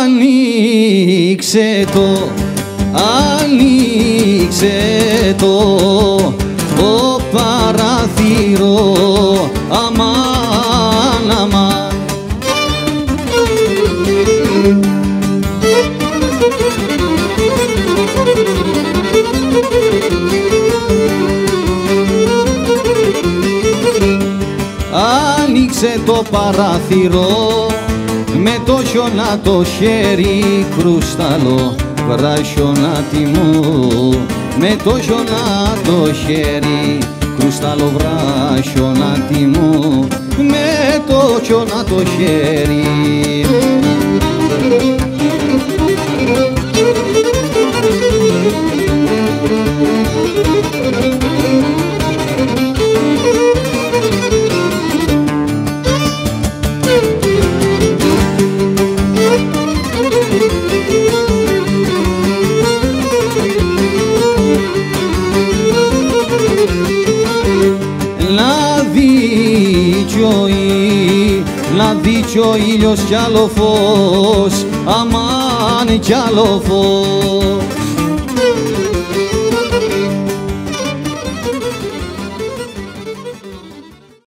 Ανοίξε το, ανοίξε το, το Άνοιξε το παράθυρο με το χιονά το χέρι κρουσταλό βράχιονάτι μου με το χιονά το χέρι κρουσταλό βράχιονάτι μου με το χιονά το χέρι λάδι κι ο ήλιος κι άλλο φως, αμάν κι άλλο φως.